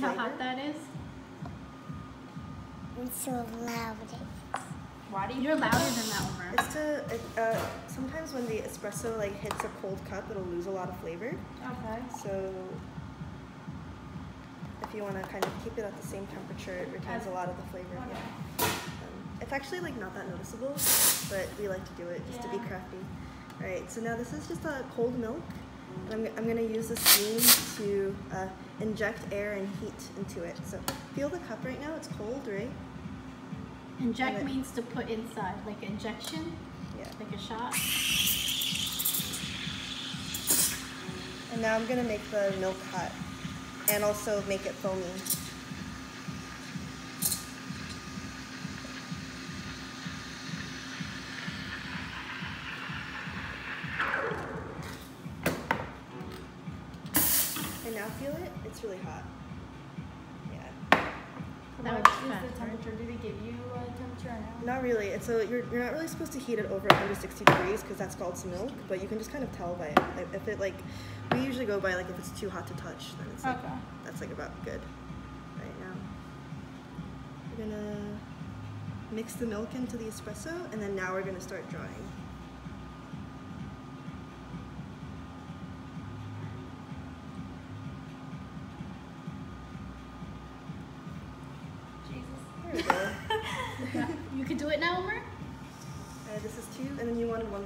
see how hot that is? It's so loud. Why do you? You're louder than that, Umar. It's to, it, uh, sometimes when the espresso like hits a cold cup, it'll lose a lot of flavor. Okay. So if you want to kind of keep it at the same temperature, it retains a lot of the flavor. Okay. Yeah. Um, it's actually like not that noticeable, but we like to do it just to be crafty. All right, so now this is just a cold milk. And I'm, I'm gonna use the steam to uh, inject air and heat into it. So feel the cup right now, it's cold, right? Inject it- means to put inside, like injection, Yeah. like a shot. And now I'm gonna make the milk hot and also make it foamy. And now feel it? It's really hot. Yeah. That What was is the temperature? Do they give you a temperature now? Not really. It's so you're, you're not really supposed to heat it over 160 degrees because that's called milk. But you can just kind of tell by it. If- If it like, we usually go by like if it's too hot to touch, then it's like Okay. that's like about good. Right now, we're gonna mix the milk into the espresso, and then now we're gonna start drying. Jesus. There we go. You could do it now, Umar? uh, this is two, and then you wanted one.